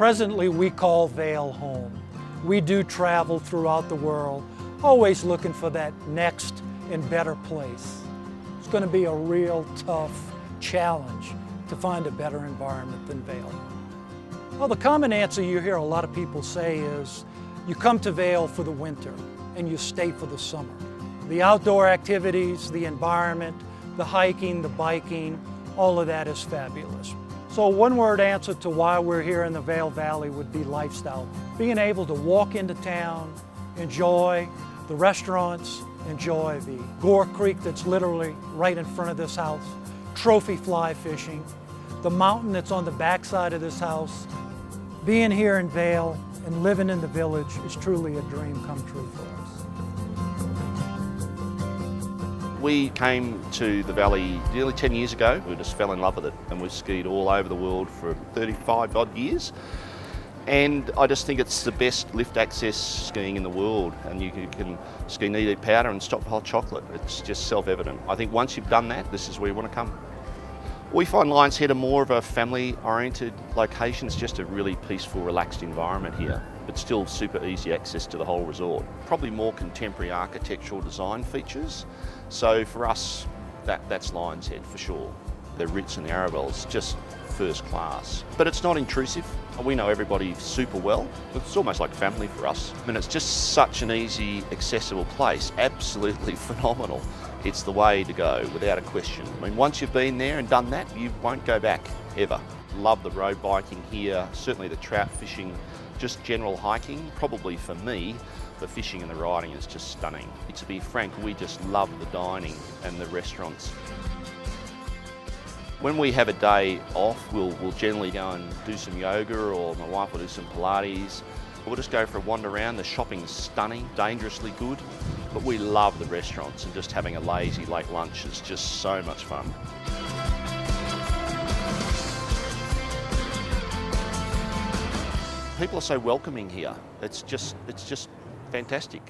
Presently, we call Vail home. We do travel throughout the world, always looking for that next and better place. It's going to be a real tough challenge to find a better environment than Vail. Well, the common answer you hear a lot of people say is you come to Vail for the winter and you stay for the summer. The outdoor activities, the environment, the hiking, the biking, all of that is fabulous. So one word answer to why we're here in the Vail Valley would be lifestyle. Being able to walk into town, enjoy the restaurants, enjoy the Gore Creek that's literally right in front of this house, trophy fly fishing, the mountain that's on the backside of this house. Being here in Vail and living in the village is truly a dream come true for us. We came to the valley nearly 10 years ago. We just fell in love with it and we've skied all over the world for 35 odd years. And I just think it's the best lift access skiing in the world. And you can ski knee deep powder and stop hot chocolate. It's just self evident. I think once you've done that, this is where you want to come. We find Lionshead are more of a family oriented location. It's just a really peaceful, relaxed environment here, but still super easy access to the whole resort. Probably more contemporary architectural design features. So for us, that, that's Lionshead for sure. The Ritz and the Arrabelle's just first class. But it's not intrusive. We know everybody super well. It's almost like family for us. I mean, it's just such an easy, accessible place. Absolutely phenomenal it's the way to go without a question. I mean, once you've been there and done that, you won't go back ever. Love the road biking here, certainly the trout fishing, just general hiking. Probably for me, the fishing and the riding is just stunning. To be frank, we just love the dining and the restaurants. When we have a day off, we'll, we'll generally go and do some yoga or my wife will do some Pilates. We'll just go for a wander around. The shopping's stunning, dangerously good. But we love the restaurants and just having a lazy late lunch is just so much fun. People are so welcoming here. It's just, it's just fantastic.